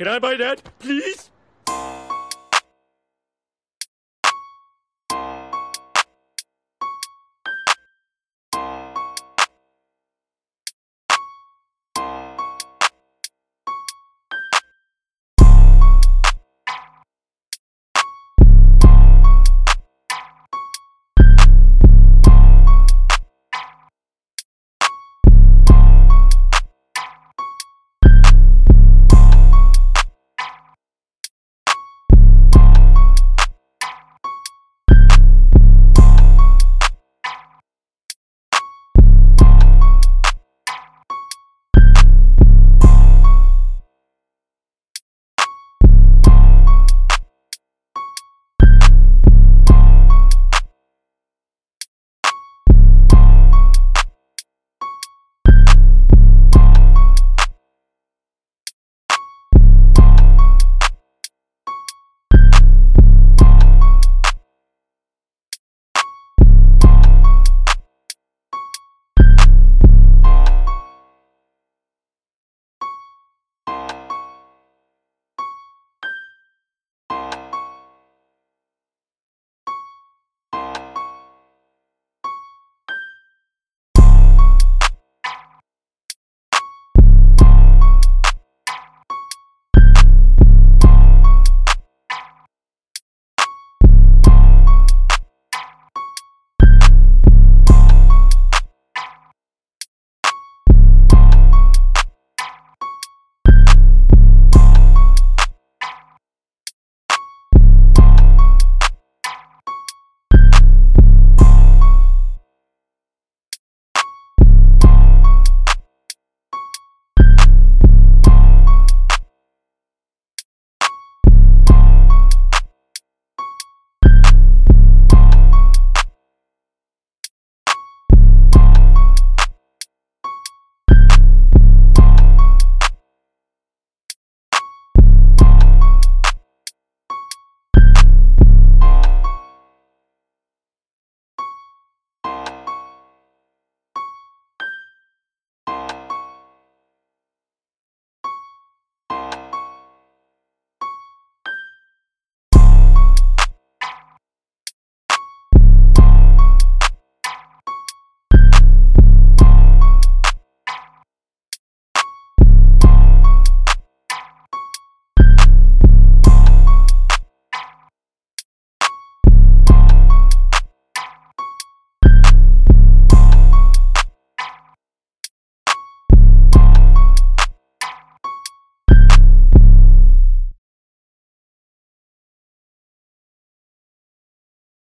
Can I buy that, please?